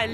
I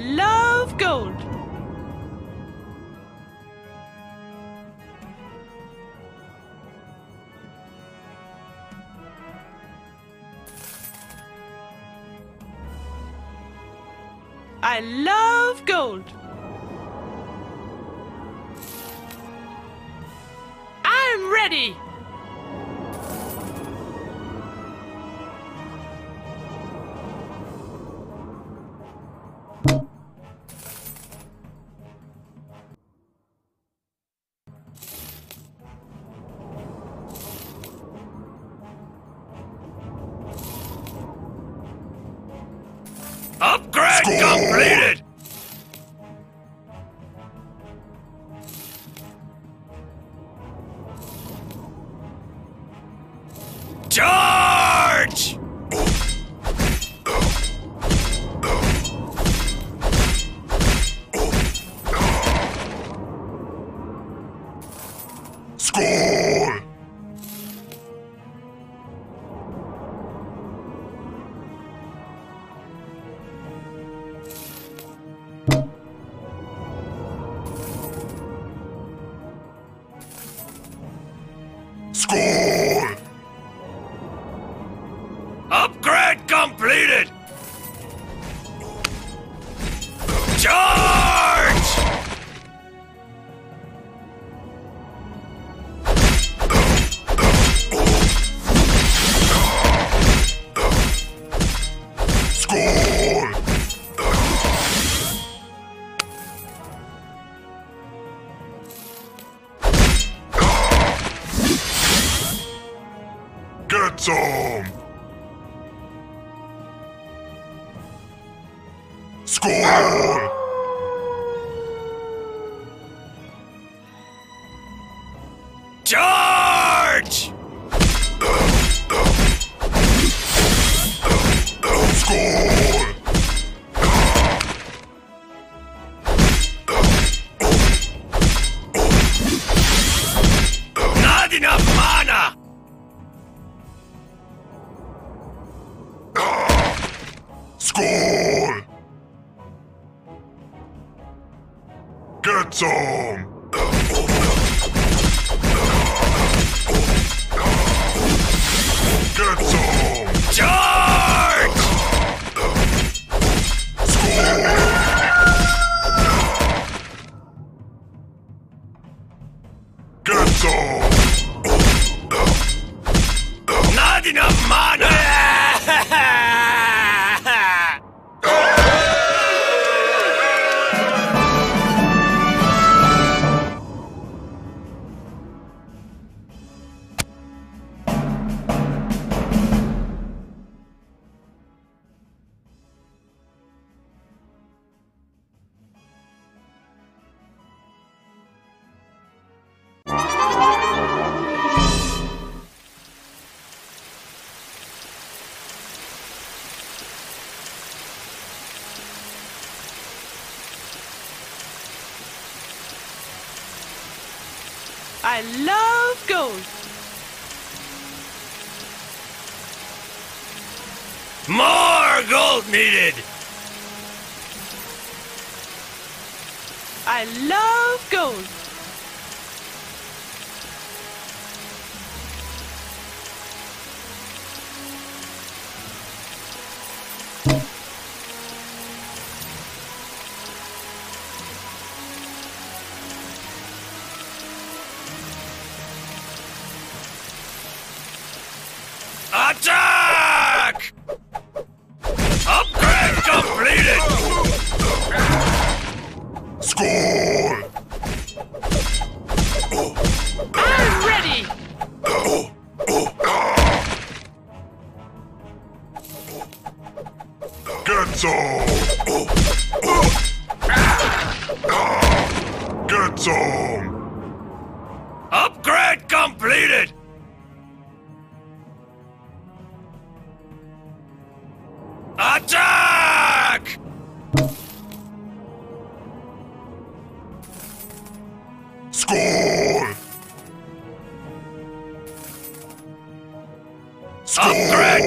Upgrade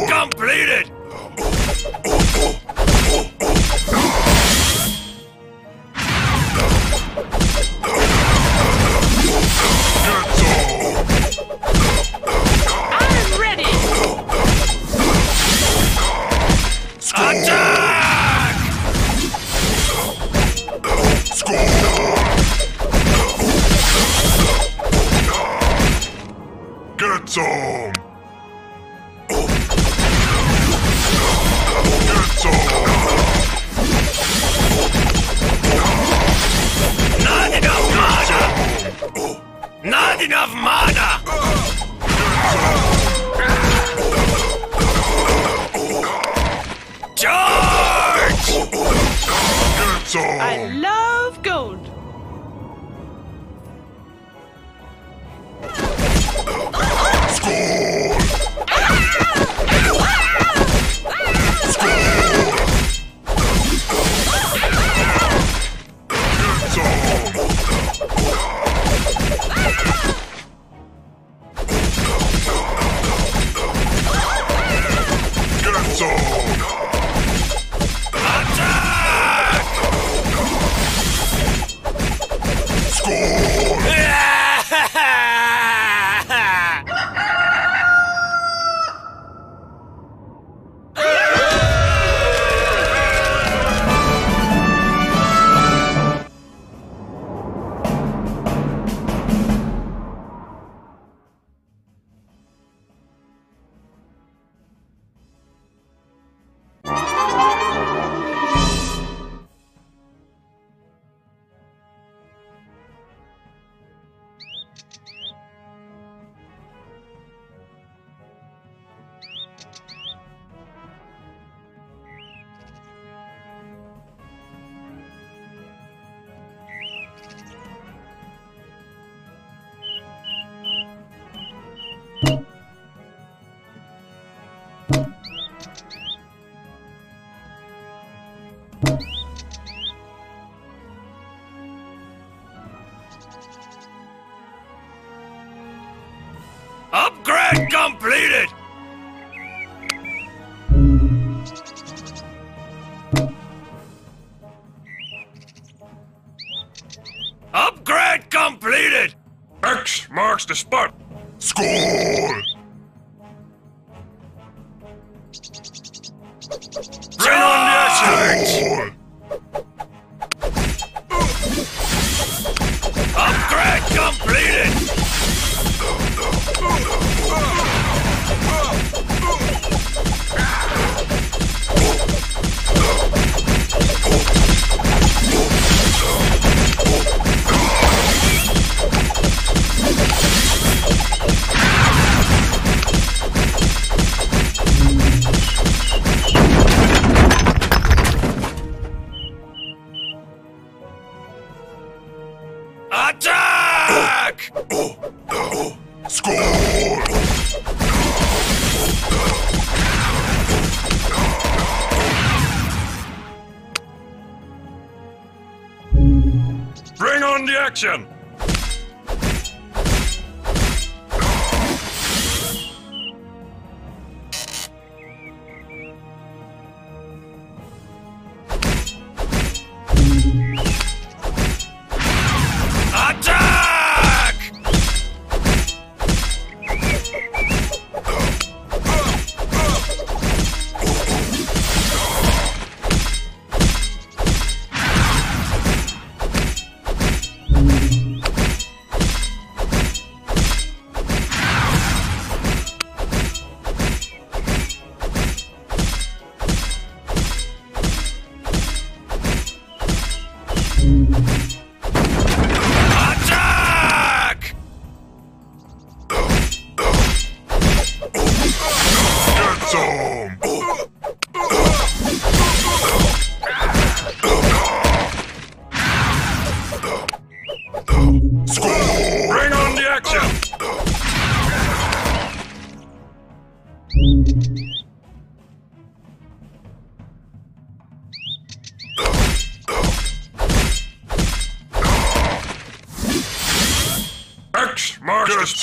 completed! Upgrade completed! X marks the spot. Score!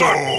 Marks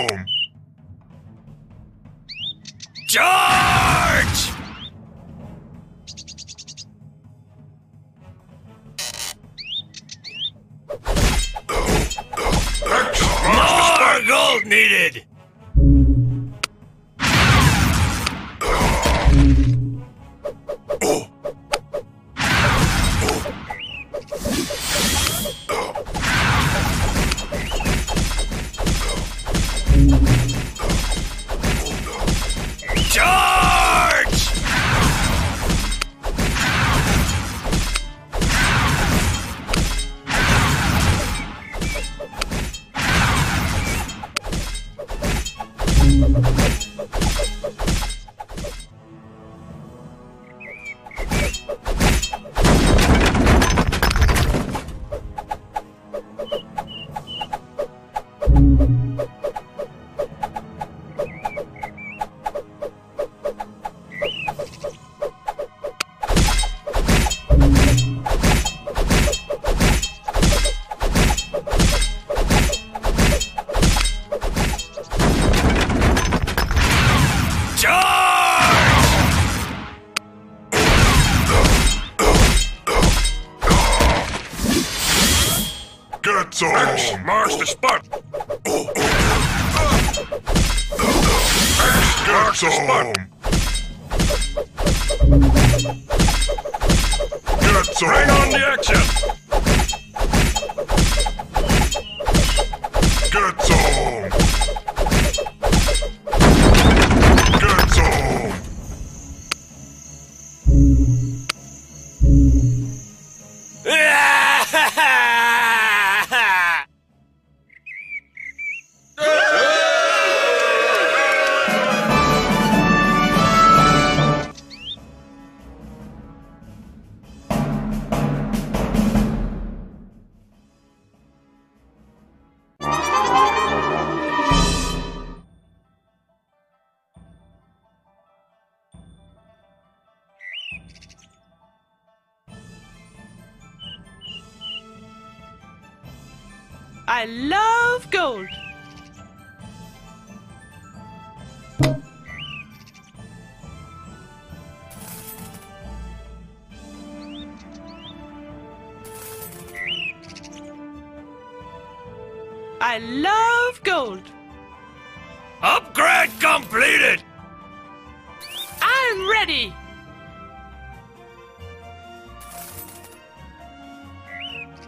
I love gold. Upgrade completed. I'm ready.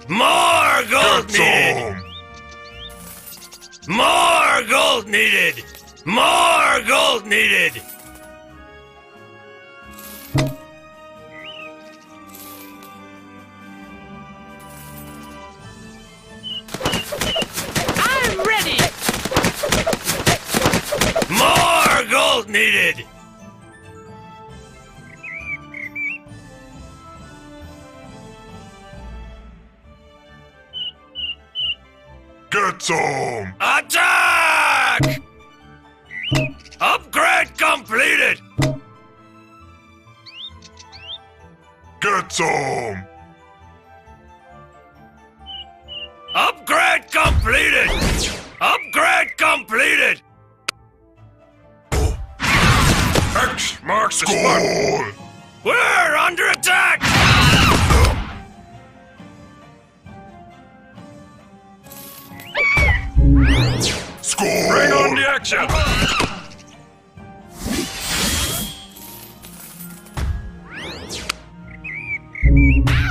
More gold Get needed. some! More gold needed. More gold needed. Needed. Get some! Attack! Upgrade completed. Get some! Upgrade completed. Upgrade completed. X marks the spot. We're under attack. Score! Bring on the action.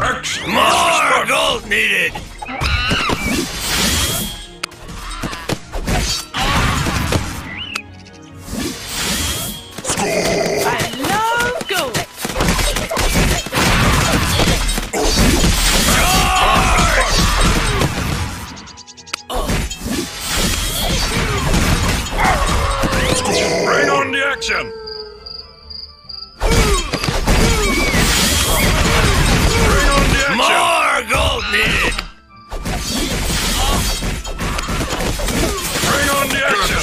X more gold needed. The action. More gold needed. Bring on the action.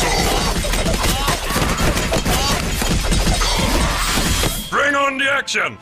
Bring on the action.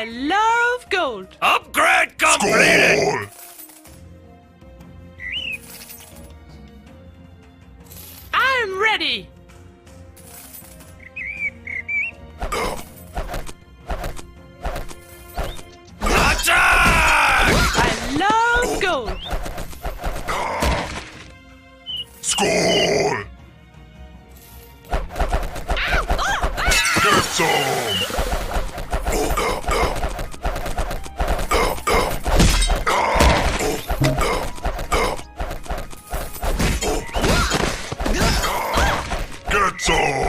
I I love gold. Upgrade completed! Score! I'm ready. Attack! I love gold. Score! Ah! Ah! Get some! Get some! Upgrade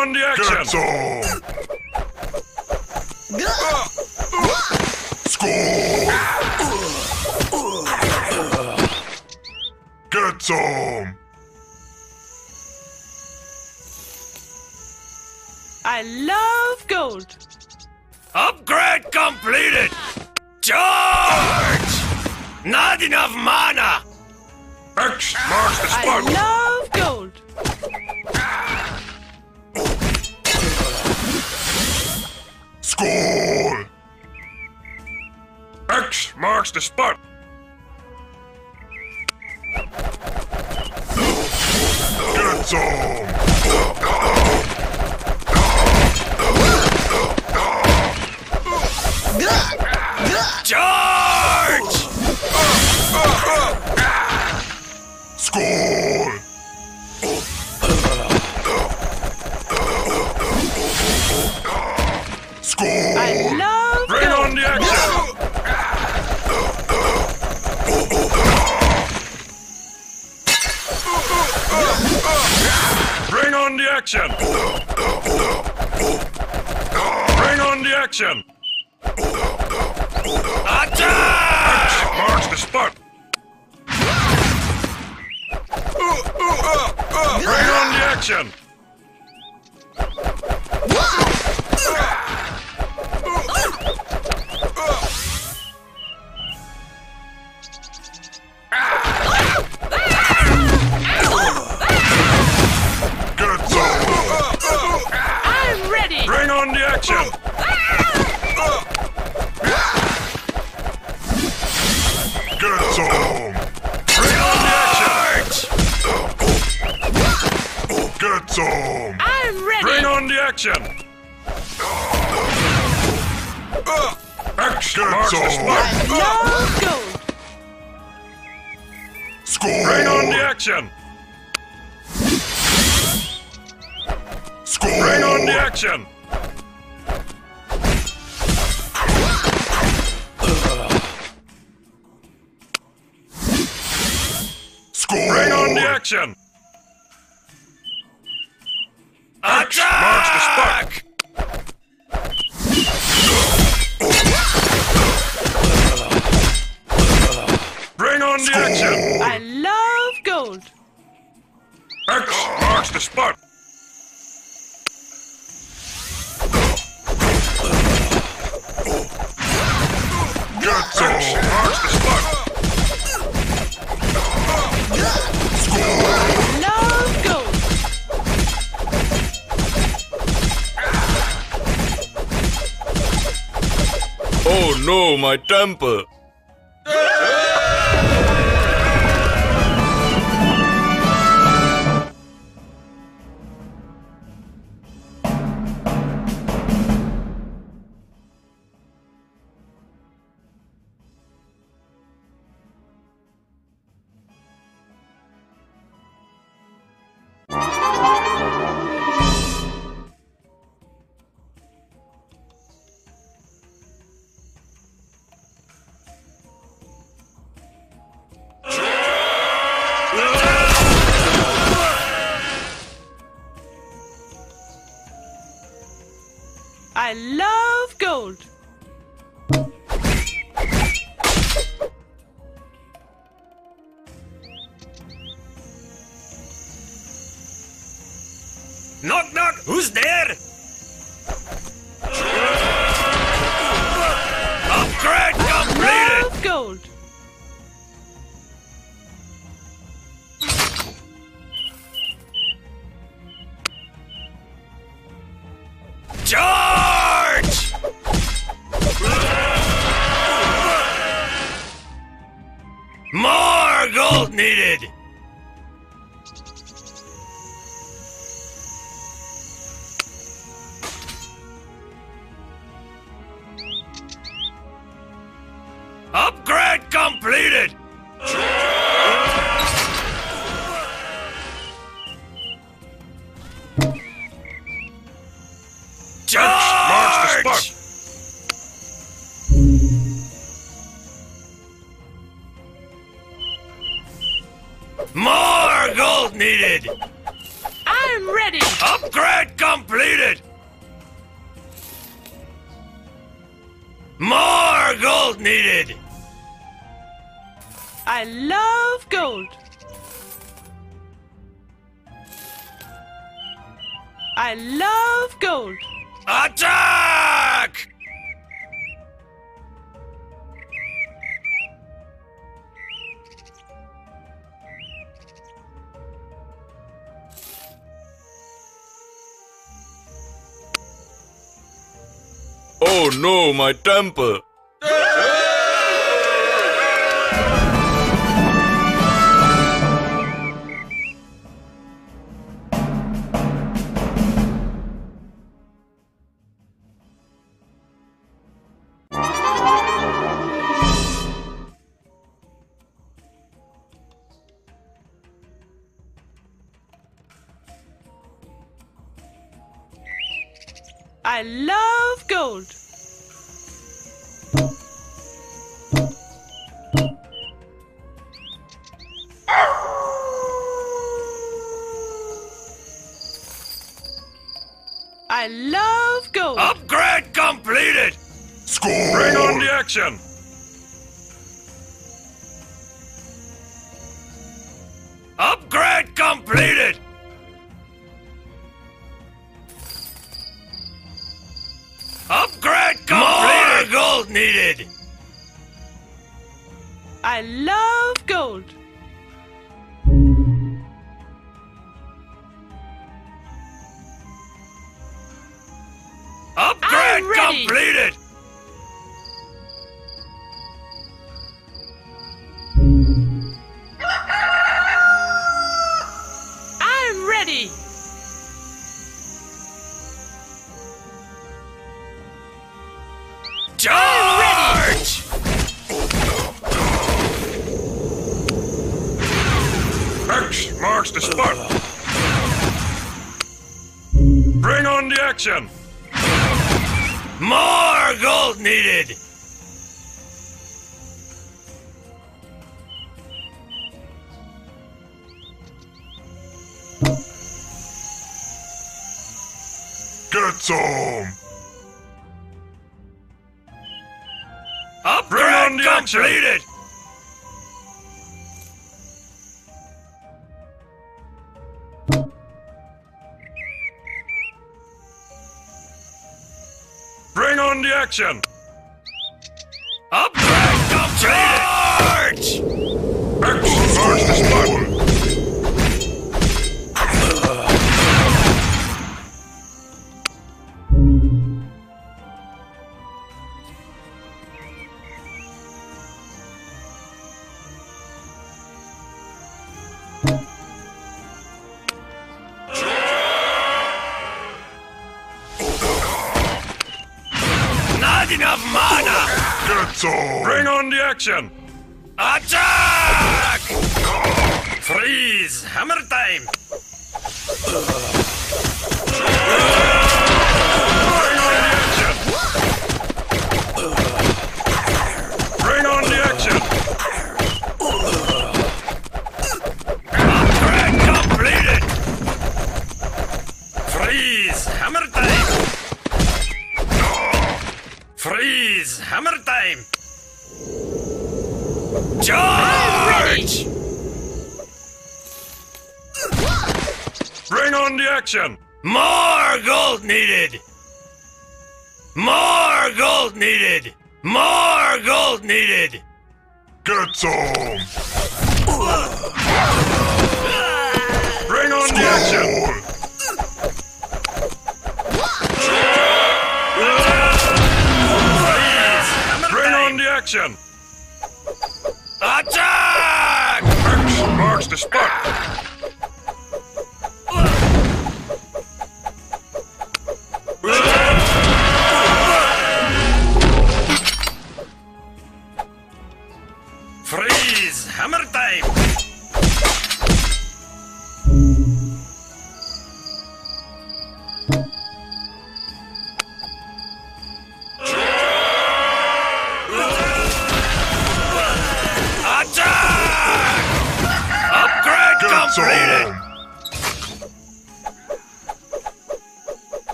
on the Get action! some! Score! Get some! I love gold. Upgrade completed! Charge! Not enough mana! X marks the I spot! Score! X marks the spot! Get some! Charge! Score! On the action! Bring on the action! Attack! Marks the spot! Bring on the action! Get some! Bring on the action! Get some! I'm ready. Bring on the action! Marks Get the some! spot! love gold. Score! Bring on the action! Score! Bring on the action! Action! Attack! March the spark! Bring on the action! I love gold! X marks the spot! Get marks the spot! Oh no, my temple! Who's there? my temple. I love gold. Action! On the action! Upgrade action!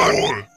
Marks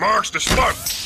Marks the spot.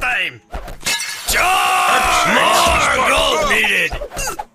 Time! Charge! More gold needed!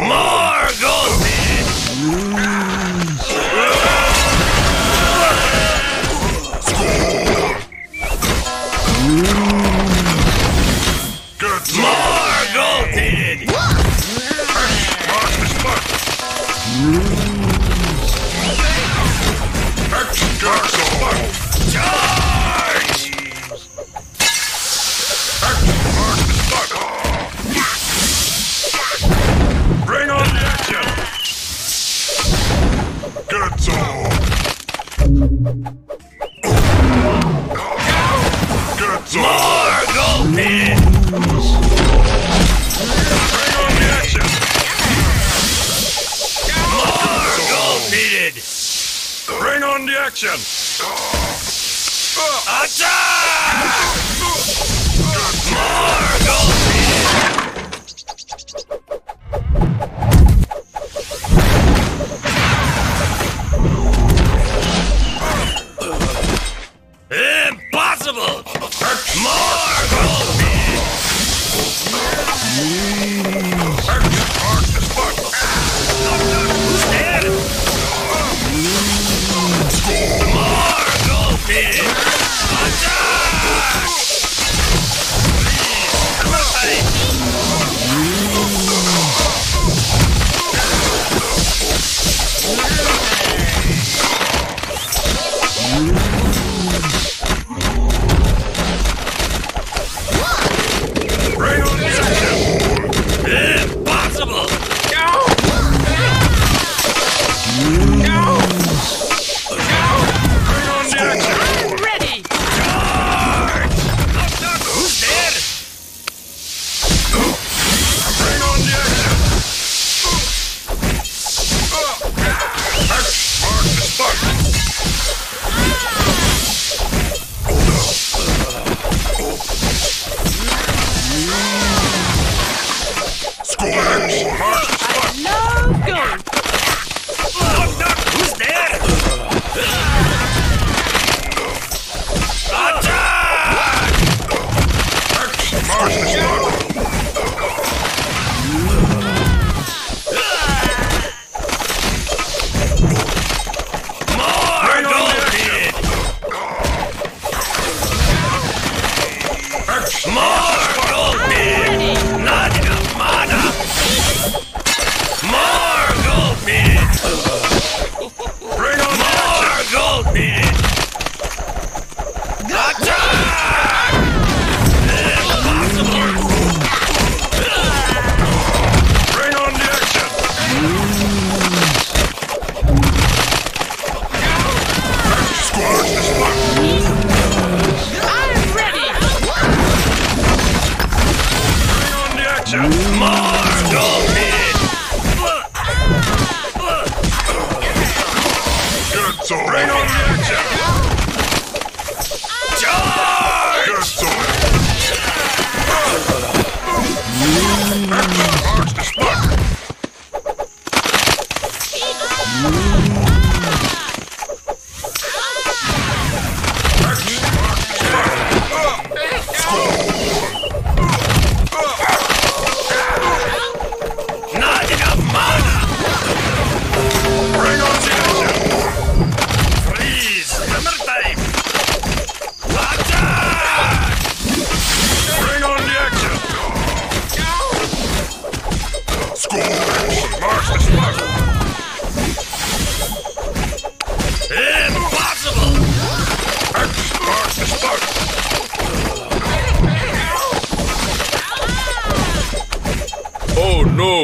More gold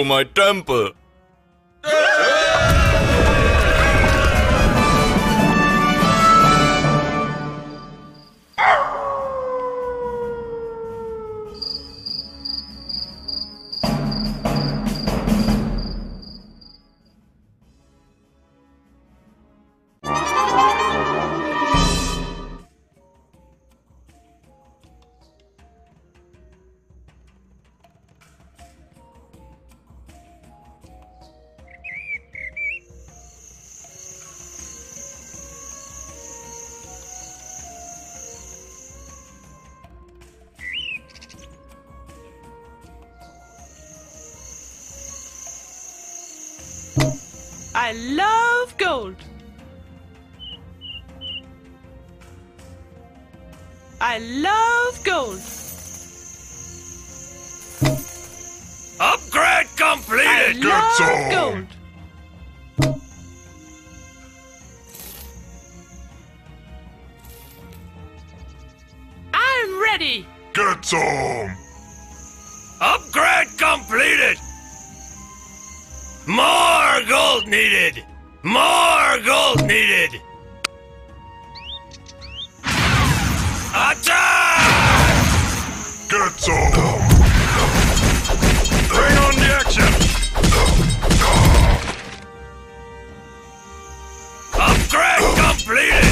my temple. gold. I love gold. Upgrade completed. I love gold. I'm ready. Get some. Upgrade completed. More gold needed. More gold needed! Attack! Get some! Bring on the action! Upgrade completed!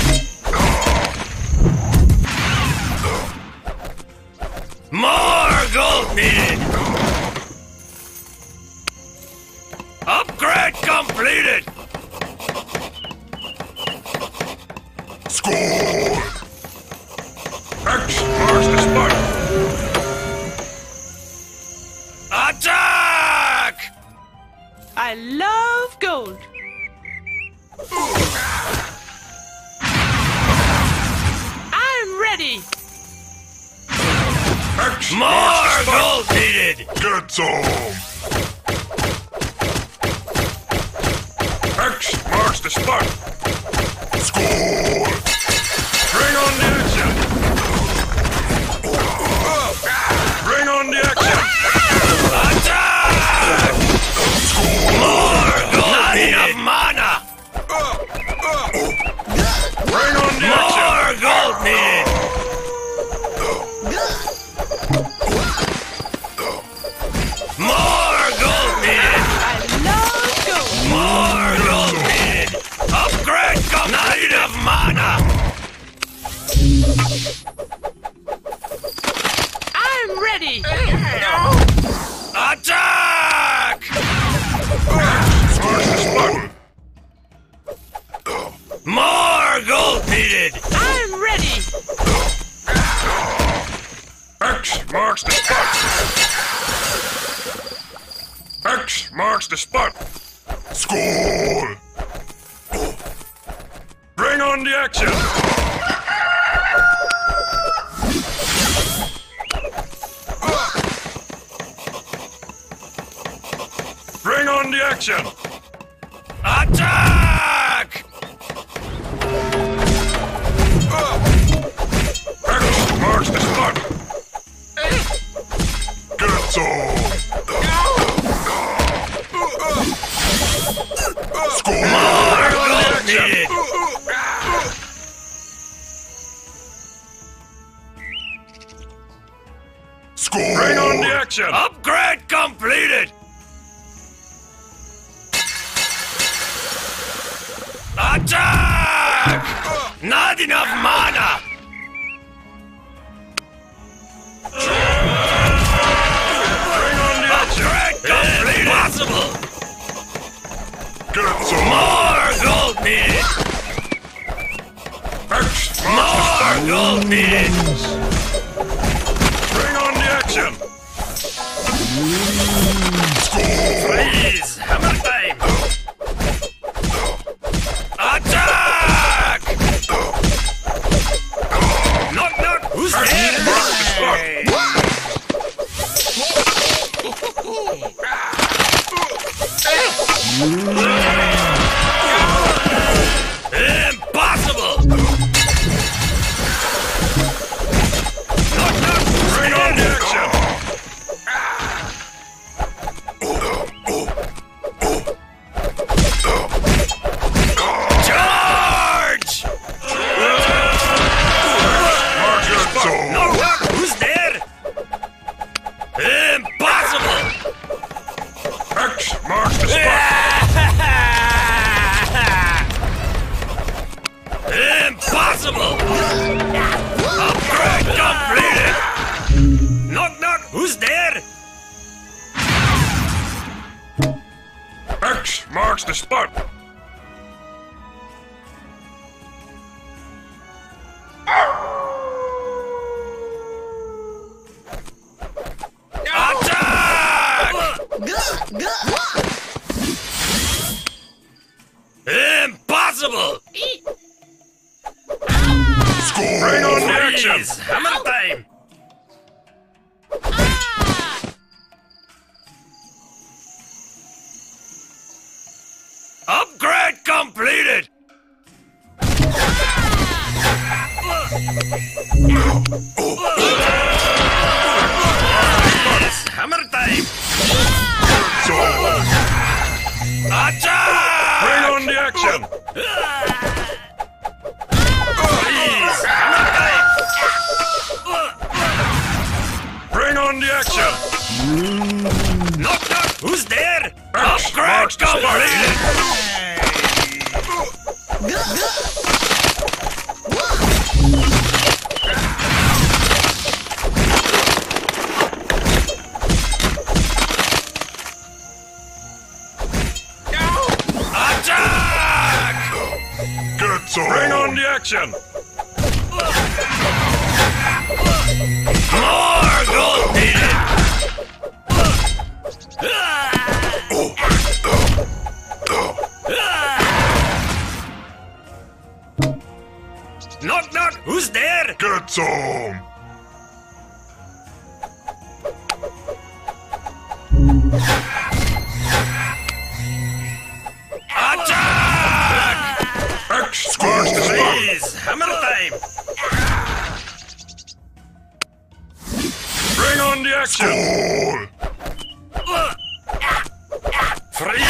Marks the spot. Freeze!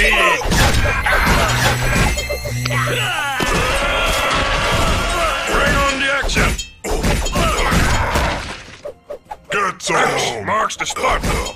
Bring on the action! Get some! Marks the spot!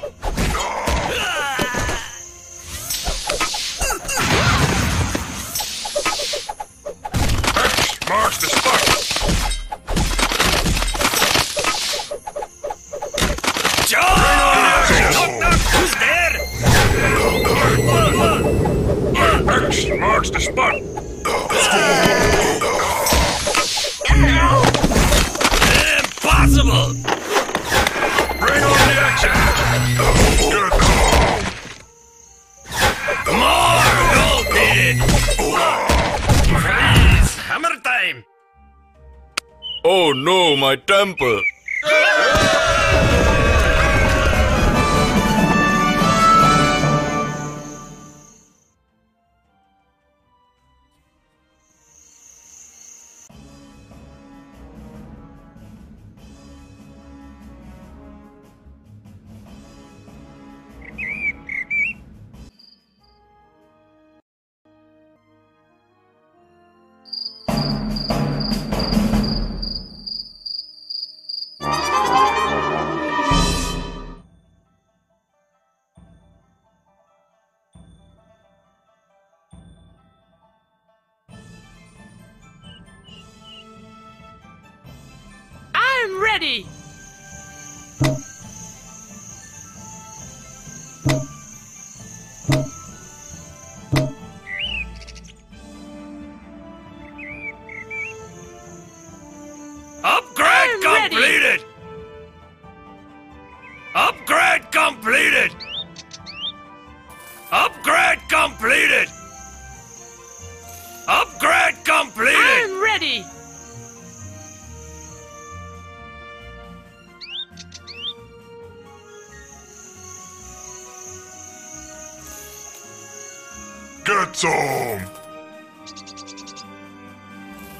Awesome!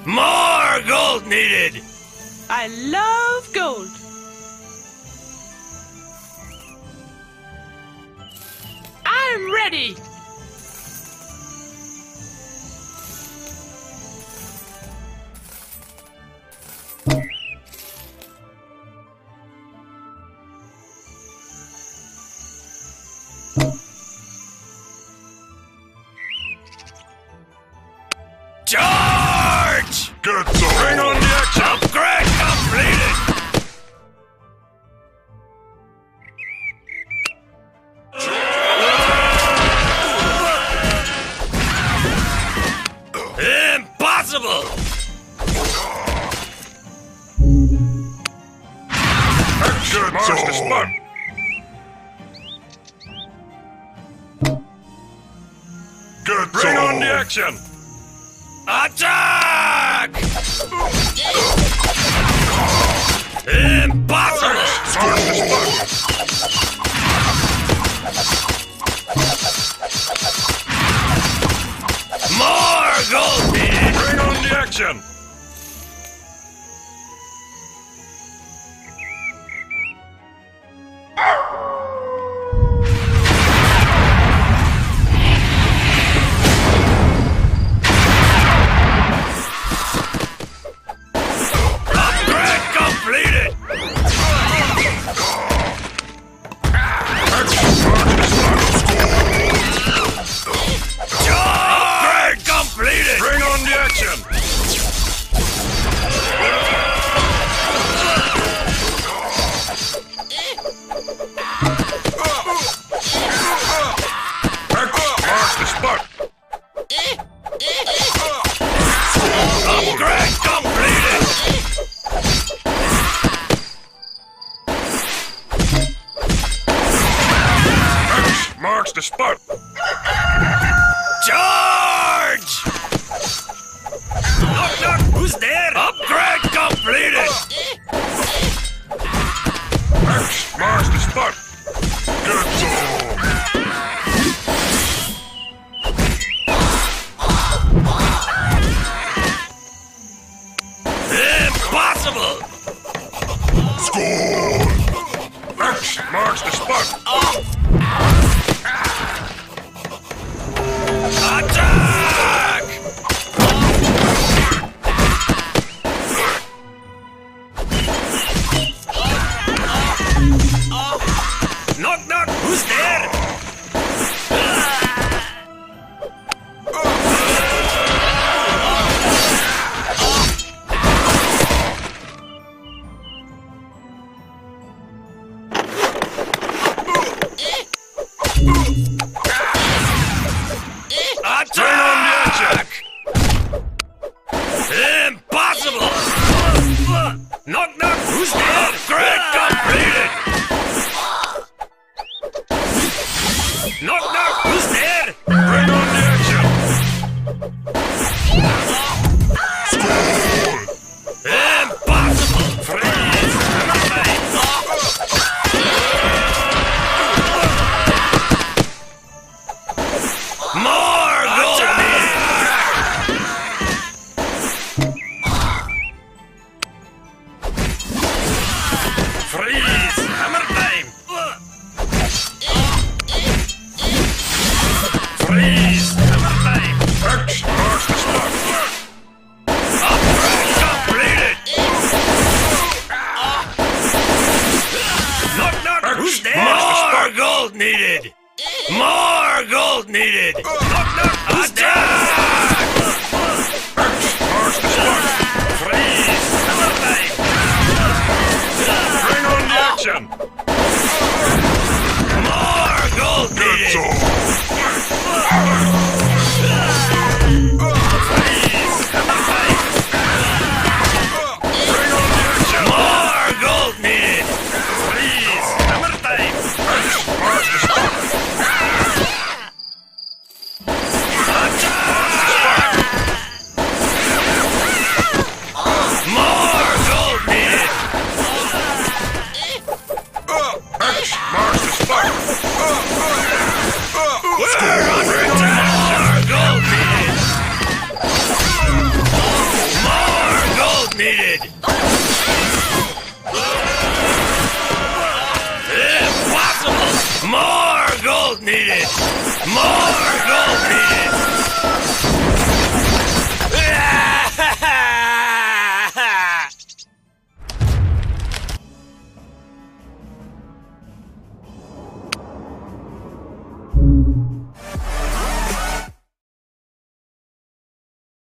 More gold needed! I love gold! I'm ready!